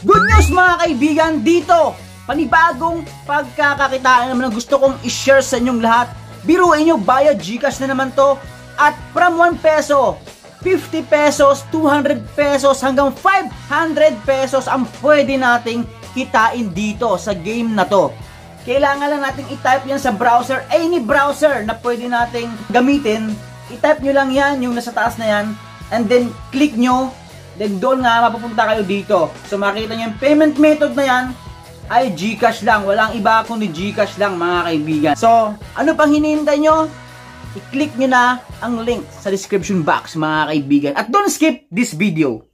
Good news mga kaibigan dito! Panibagong pagkakakitaan naman na gusto kong i-share sa inyong lahat. Biruin nyo, via Gcash na naman to. At from 1 peso, 50 pesos, 200 pesos hanggang 500 pesos ang pwede nating kitain dito sa game na to. Kailangan lang nating i-type yan sa browser, any browser na pwede nating gamitin. I-type nyo lang yan, yung nasa taas na yan. And then, click nyo. Then, doon nga, mapupunta kayo dito. So, makita nyo yung payment method na yan ay Gcash lang. Walang iba kundi Gcash lang mga kaibigan. So, ano pang hinihintay nyo? I-click nyo na ang link sa description box mga kaibigan. At don't skip this video.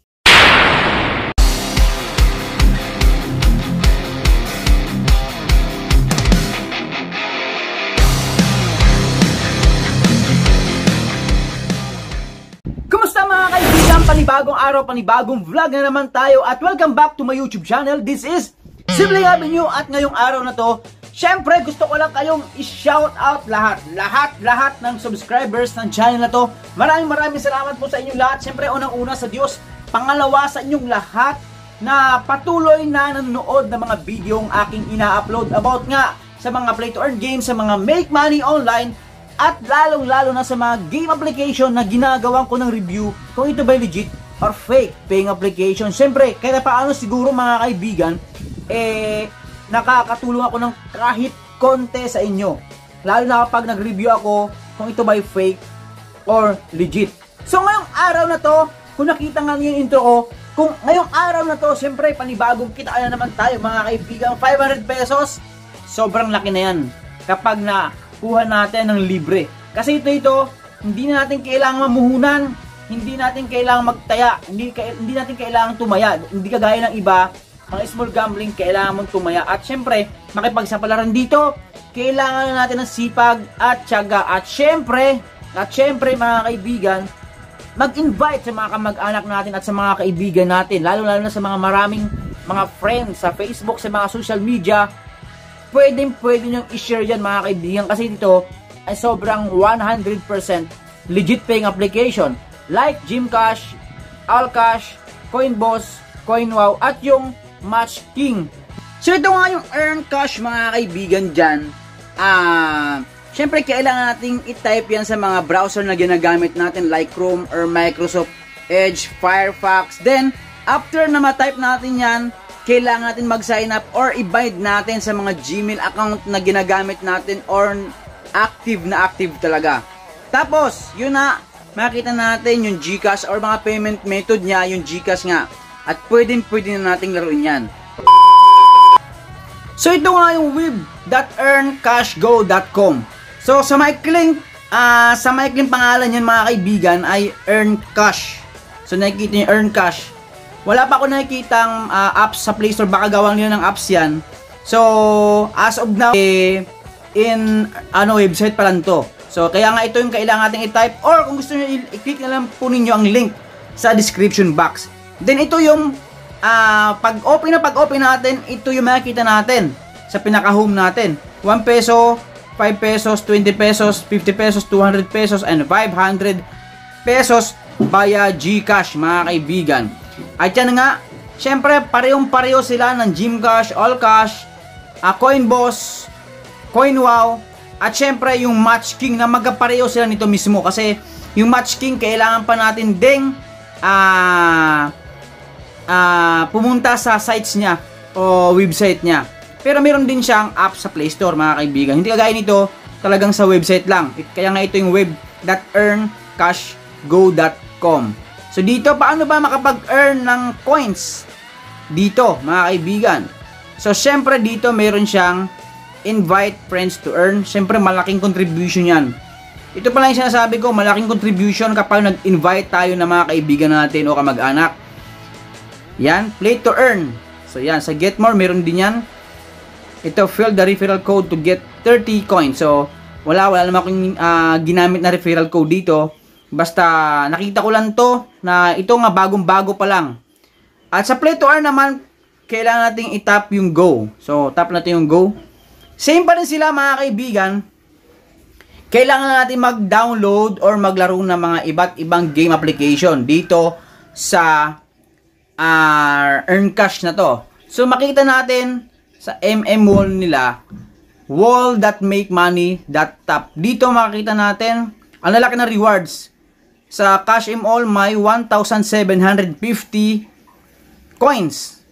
Panibagong araw, panibagong vlog na naman tayo at welcome back to my YouTube channel. This is Sibling Avenue at ngayong araw na to, syempre gusto ko lang kayong i-shout out lahat, lahat, lahat ng subscribers ng channel na to. Maraming maraming salamat po sa inyong lahat. Syempre unang-una sa Diyos, pangalawa sa inyong lahat na patuloy na nanonood ng mga video ang aking ina-upload about nga sa mga play to earn games, sa mga make money online, at lalong-lalo na sa mga game application na ginagawan ko ng review kung ito ba legit or fake paying application. Siyempre, kaya paano siguro mga kaibigan, eh, nakakatulong ako ng kahit konti sa inyo. Lalo na kapag nag-review ako kung ito ba fake or legit. So ngayong araw na to, kung nakita nga yung intro ko, kung ngayong araw na to, siyempre panibagong kita na naman tayo mga kaibigan, 500 pesos, sobrang laki na yan kapag nakuha natin ng libre. Kasi ito ito, hindi na natin kailangan mamuhunan, hindi natin kailangan magtaya, hindi, hindi natin kailangan tumaya, hindi kagaya ng iba mga small gambling, kailangan mong tumaya. At syempre, makipagsapalaran dito, kailangan natin ng sipag at tiyaga. At syempre, at syempre mga kaibigan, mag-invite sa mga kamag-anak natin at sa mga kaibigan natin, lalo-lalo na sa mga maraming mga friends sa Facebook, sa mga social media, pwedeng pwede nyo i-share yan mga kaibigan kasi dito ay sobrang 100% legit paying application like Gcash, Alcash, Coinboss, Coinwow at yung Match King. So ito nga yung earn cash mga kaibigan dyan. Ah, syempre kailangan nating i-type yan sa mga browser na ginagamit natin like Chrome or Microsoft Edge, Firefox. Then, after na ma-type natin yan, kailangan natin mag-sign up or i-bind natin sa mga Gmail account na ginagamit natin or active na active talaga. Tapos, yun na, makita natin yung GCash or mga payment method niya, yung GCash nga. At pwedeng pwede na nating laruin yan. So ito nga yung web.earncashgo.com So sa maikling, uh, sa maikling pangalan yan mga kaibigan ay Earn Cash. So nakikita niyo Earn Cash. Wala pa ako nakikitang uh, apps sa Play Store, baka gawang nila ng apps yan. So as of now, eh, in ano website pa lang to. So kaya nga ito yung kailangan nating i-type or kung gusto niyo i-click na lang po ninyo ang link sa description box. Then ito yung uh, pag-open na pag-open natin, ito yung makikita natin sa pinaka-home natin. 1 peso, 5 pesos, 20 pesos, 50 pesos, 200 pesos, and 500 pesos via GCash mga kaibigan. At yan nga, syempre parehong pareho sila ng Gcash, Allcash, uh, Coinboss, Coinwow, at syempre yung Match King na magkapareho sila nito mismo kasi yung Match King kailangan pa natin ding ah uh, uh, pumunta sa sites niya o website niya. Pero meron din siyang app sa Play Store mga kaibigan. Hindi kagaya nito talagang sa website lang. Kaya nga ito yung web.earncashgo.com. So dito paano ba makapag-earn ng coins? Dito mga kaibigan. So syempre dito meron siyang invite friends to earn. Syempre malaking contribution yan. Ito pala yung sinasabi ko, malaking contribution kapag nag-invite tayo ng mga kaibigan natin o kamag-anak yan, play to earn. So yan, sa Get More meron din yan. Ito, fill the referral code to get 30 coins. So, wala, wala naman akong uh, ginamit na referral code dito. Basta, nakita ko lang to na ito nga bagong-bago pa lang. At sa play to earn naman, kailangan nating i-tap yung go. So, tap natin yung go. Same pa rin sila mga kaibigan. Kailangan natin mag-download or maglaro ng mga iba't ibang game application dito sa uh, earn cash na to. So makita natin sa MM wall nila, wall that make money that tap. Dito makita natin ang lalaki ng rewards. Sa Cash M All may 1,750 coins.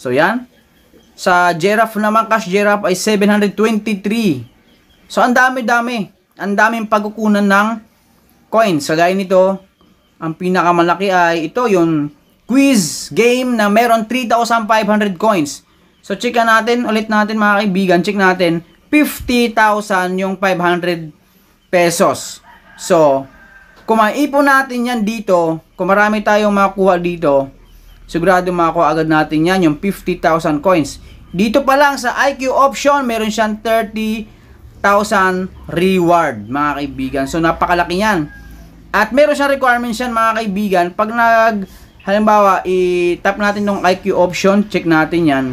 So yan. Sa Giraffe naman Cash Giraffe ay 723. So ang dami-dami. Ang daming pagkukunan ng coins. Sa gaya nito, ang pinakamalaki ay ito yung quiz game na meron 3,500 coins. So, check natin, ulit natin mga kaibigan, check natin, 50,000 yung 500 pesos. So, kung maipon natin yan dito, kung marami tayong makuha dito, sigurado makuha agad natin yan, yung 50,000 coins. Dito pa lang sa IQ option, meron siyang 30,000 reward, mga kaibigan. So, napakalaki yan. At meron siyang requirements yan, mga kaibigan. Pag nag halimbawa, i-tap natin tong IQ option, check natin yan.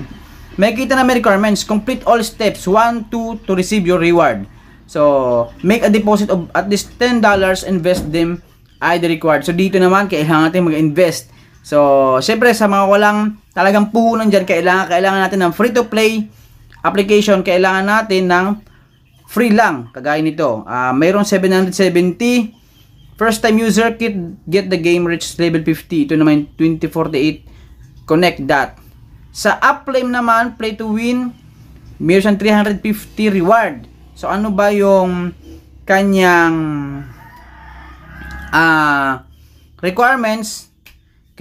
May kita na may requirements. Complete all steps, 1, 2 to receive your reward. So, make a deposit of at least $10, invest them either required. So, dito naman, kailangan natin mag-invest. So, syempre, sa mga walang talagang puhunan dyan, kailangan, kailangan natin ng free-to-play application. Kailangan natin ng free lang, kagaya nito. Uh, mayroong 770 First time user kit get the game reach level 50. Ito naman 2048 connect that. Sa upflame naman play to win meron siyang 350 reward. So ano ba yung kanyang uh, requirements?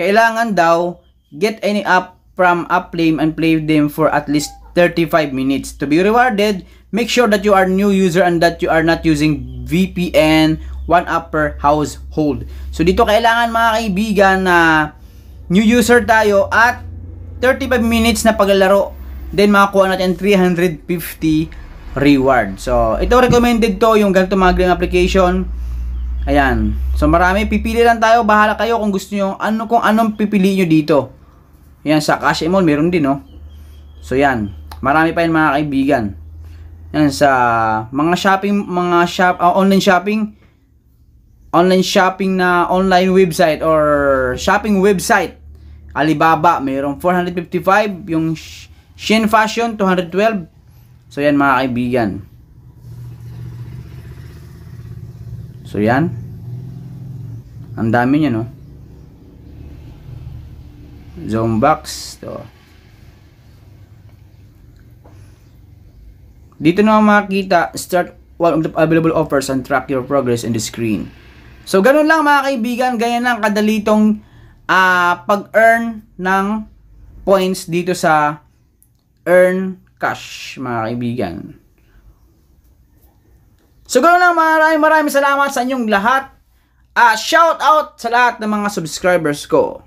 Kailangan daw get any app from upflame and play them for at least 35 minutes. To be rewarded, make sure that you are new user and that you are not using VPN one up per household. So dito kailangan mga kaibigan na new user tayo at 35 minutes na paglalaro then makakuha natin 350 reward. So ito recommended to yung ganito mga application. Ayan. So marami pipili lang tayo, bahala kayo kung gusto niyo ano kung anong pipili niyo dito. Yan sa Cash Mall meron din no. So yan. Marami pa yan mga kaibigan. Yan sa mga shopping, mga shop, uh, online shopping, online shopping na online website or shopping website. Alibaba, mayroong 455. Yung Shin Fashion, 212. So, yan mga kaibigan. So, yan. Ang dami niya, no? Zombox. To. Dito na makikita, start one of the available offers and track your progress in the screen. So, ganun lang mga kaibigan, ganyan lang kadalitong uh, pag-earn ng points dito sa earn cash mga kaibigan. So, ganun lang maraming maraming salamat sa inyong lahat. Uh, shout out sa lahat ng mga subscribers ko.